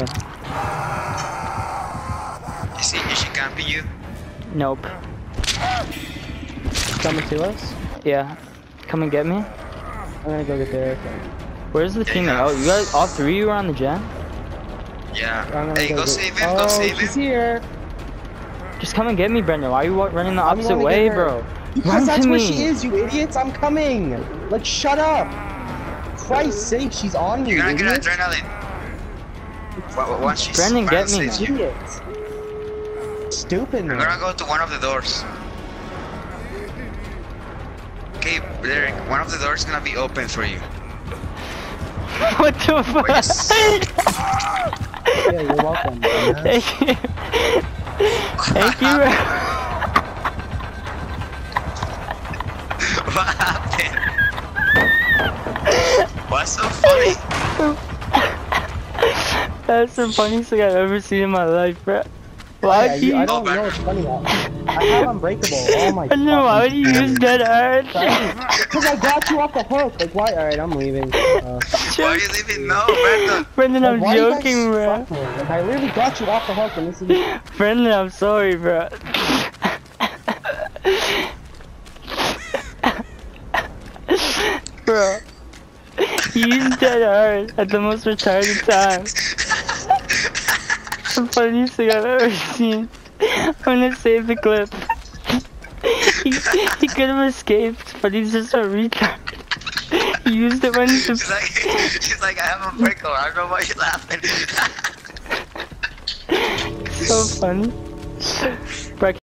Okay. You see, is she camping you? Nope. Coming to us? Yeah. Come and get me. I'm gonna go get Derek. Where's the Yeah, teammate? yeah. Oh, you guys, all three of you were on the gen? Yeah. I'm gonna Hey, go get- save him, oh, go save she's him. here. Just come and get me, Brendan. Why are you running the opposite way, get her. bro? Because Run that's to where me. she is, you idiots. I'm coming. Like, shut up. Christ's sake, she's on me, You're gonna idiot. get adrenaline. Wa- wa- Once she's Brendan, get me, you, Idiot. Stupid, I'm gonna go to one of the doors. Okay, Derek, one of the doors is gonna be open for you. what the fuck? Yes. Yeah, you're welcome. man. Thank you. Thank you. bro. what happened? What's so funny? That's the funniest thing I've ever seen in my life, bro. Why would you, you? I don't know what's funny about I have Unbreakable. Oh my god. No, why would you use Dead Hard? Because I got you off the hook. Like, why? Alright, I'm leaving. Uh, Why are you leaving? No, Brandon. Brendan, I'm why you guys joking, bro. Like, I literally got you off the hook, and this is. Brendan, I'm sorry, bro. bro. You used Dead Hard at the most retarded time. The funniest thing I've ever seen. I'm gonna save the clip. he, he could have escaped, but he's just a retard. He used it when he's like, she's like, I have a prickle. I don't know why you're laughing. so funny.